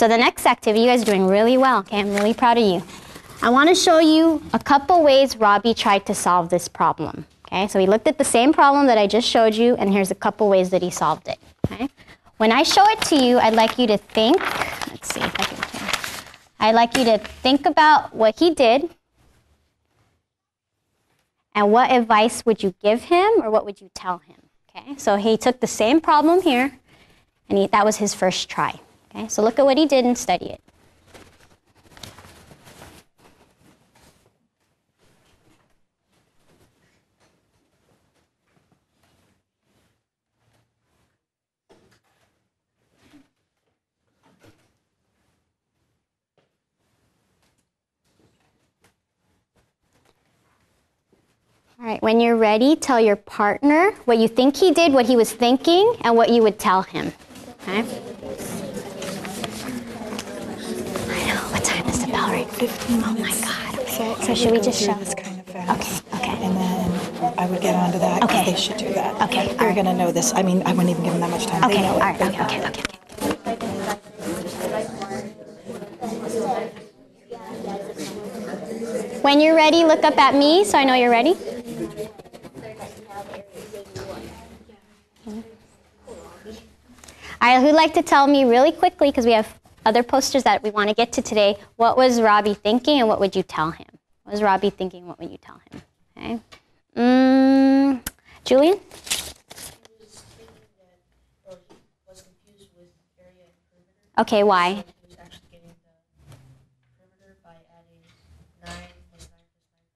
So the next activity, you guys are doing really well. Okay, I'm really proud of you. I want to show you a couple ways Robbie tried to solve this problem. Okay, so he looked at the same problem that I just showed you, and here's a couple ways that he solved it. Okay, when I show it to you, I'd like you to think. Let's see if I can. I'd like you to think about what he did, and what advice would you give him, or what would you tell him? Okay, so he took the same problem here, and he, that was his first try. Okay, so look at what he did and study it. All right, when you're ready, tell your partner what you think he did, what he was thinking, and what you would tell him. Okay? 150 Oh my god. So, so should we just show? This kind of fast. Okay. Okay. And then I would get onto that okay. they should do that. Okay. They're right. gonna know this. I mean, I wouldn't even give them that much time. Okay. They know. All right. Okay. Okay. okay. okay. When you're ready, look up at me so I know you're ready. All right, who'd like to tell me really quickly, because we have other posters that we want to get to today, what was Robbie thinking and what would you tell him? What was Robbie thinking? What would you tell him? Okay. Mm, Julian? Okay, why? He was actually getting the perimeter by adding 9 plus 9 plus 9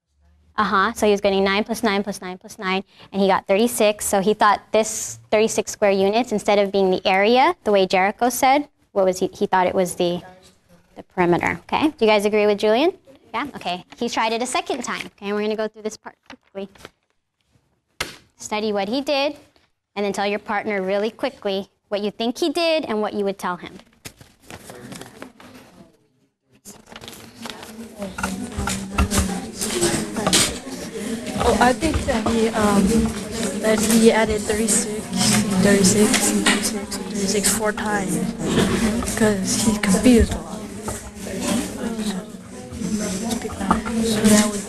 plus 9. Uh huh. So he was getting 9 plus 9 plus 9 plus 9, and he got 36. So he thought this 36 square units, instead of being the area, the way Jericho said, what was he? He thought it was the, the perimeter. Okay. Do you guys agree with Julian? Yeah? Okay. He tried it a second time. Okay. We're going to go through this part quickly. Study what he did, and then tell your partner really quickly what you think he did and what you would tell him. Oh, I think that he um that he added 36, 36, 36, 36 four times because he's confused a lot. So that would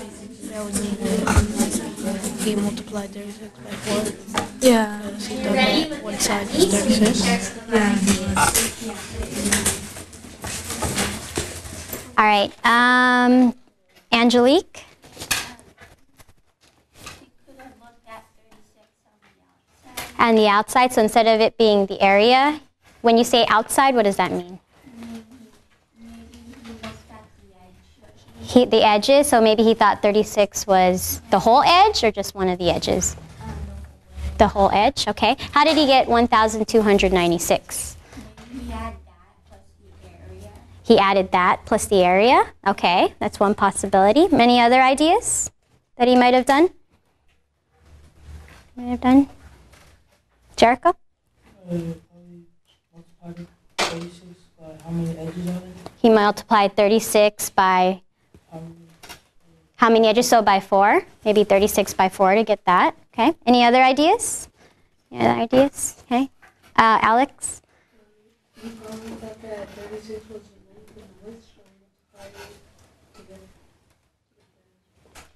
that would mean that he multiplied 36 by four. Yeah. He done that one side is 36. Yeah. All right. Um, Angelique? On the outside, so instead of it being the area, when you say outside, what does that mean? He, the edges, so maybe he thought 36 was the whole edge or just one of the edges? The whole edge, okay. How did he get 1,296? He added that plus the area. Okay, that's one possibility. Many other ideas that he might have done? Might have done? Jericho? He multiplied 36 by how many edges? So by 4. Maybe 36 by 4 to get that. Okay. Any other ideas? Any other ideas? Okay. Uh, Alex?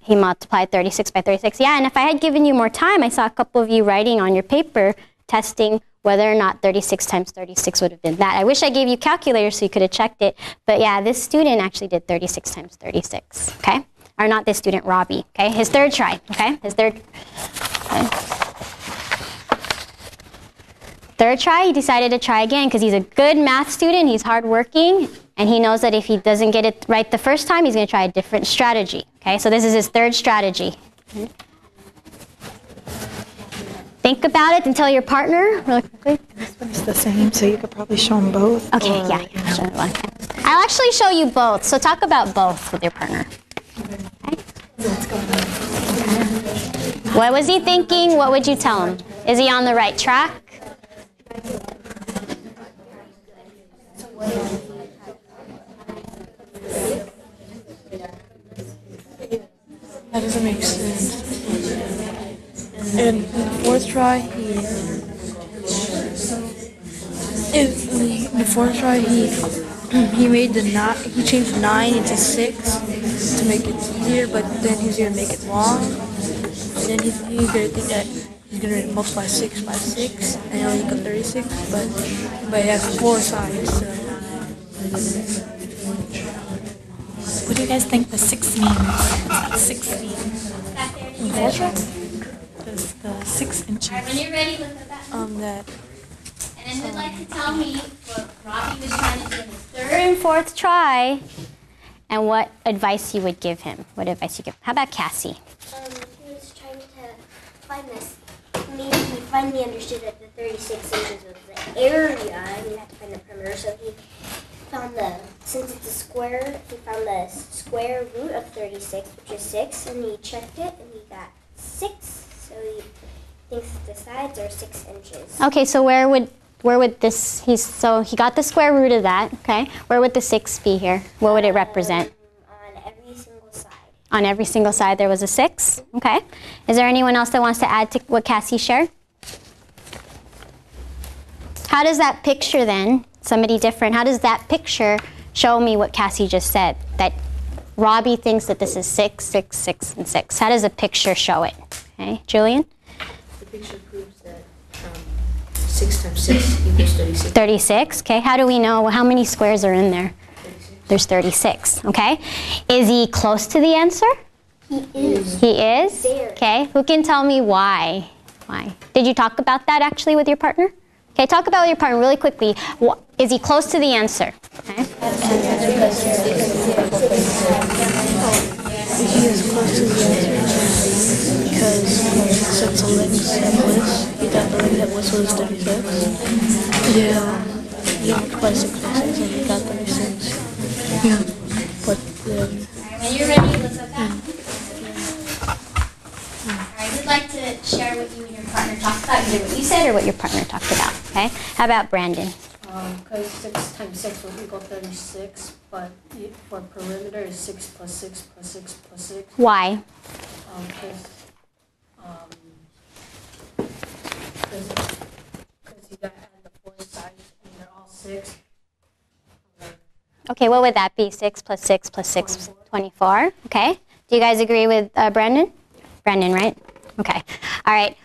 He multiplied 36 by 36. Yeah, and if I had given you more time, I saw a couple of you writing on your paper testing whether or not 36 times 36 would have been that. I wish I gave you calculators so you could have checked it. But yeah, this student actually did 36 times 36. Okay? Or not this student, Robbie. Okay? His third try. Okay? His third. okay. Third try, he decided to try again because he's a good math student. He's hardworking, and he knows that if he doesn't get it right the first time, he's going to try a different strategy. Okay, so this is his third strategy. Think about it and tell your partner really quickly. This It's the same, so you could probably show them both. Okay, or, yeah, yeah. me one. I'll actually show you both. So talk about both with your partner. Okay. What was he thinking? What would you tell him? Is he on the right track? That doesn't make sense. And fourth try, he. In the, fourth try, he he made the nine. He changed nine into six to make it easier, but then he's gonna make it long. And then he's, he's gonna think that he's gonna multiply six by six and it'll equal thirty-six. But but it has four sides. So. What do you guys think the six means? Six mean? The, the six inches. When you're ready, look at that. Um, that And then would like to tell me what Robbie was trying to do in his third and fourth try, and what advice you would give him. What advice you give? How about Cassie? Um, he was trying to find this. Maybe he finally understood that the 36 inches was the area, and he had to find the perimeter. So he found the, since it's a square, he found the square root of 36, which is 6, and he checked it, and he got 6. So he thinks the sides are 6 inches. Okay, so where would where would this? He's so he got the square root of that. Okay, where would the six be here? What would it represent? Um, on every single side. On every single side, there was a six. Okay. Is there anyone else that wants to add to what Cassie shared? How does that picture then, somebody different, how does that picture show me what Cassie just said? That Robbie thinks that this is six, six, six, and six. How does a picture show it? Okay, Julian? The picture proves that um, six times six equals thirty-six. 36. Okay, how do we know how many squares are in there? There's 36. Okay, is he close to the answer? He is. He is? Very. Okay, who can tell me why? Why? Did you talk about that actually with your partner? Okay, talk about with your partner really quickly. Is he close to the answer? Okay. he is close to the answer because since the length at Bliss, he thought the length at Bliss was 36. Yeah. He multiplied 6 by 6 and he got 36. Yeah. But then When you're ready, look at that. All right, who'd like to share what you and your partner talked about? Either what you said or what your partner talked about. Okay. How about Brandon? Because six times six will equal thirty-six, but i- for perimeter is six plus six plus six plus six. Why? Because, um, because you gotta add the four sides and they're all six. Okay, what would that be? 6 plus 6 plus 6, 24. Okay. Do you guys agree with uh, Brandon? Brandon, right? Okay. All right.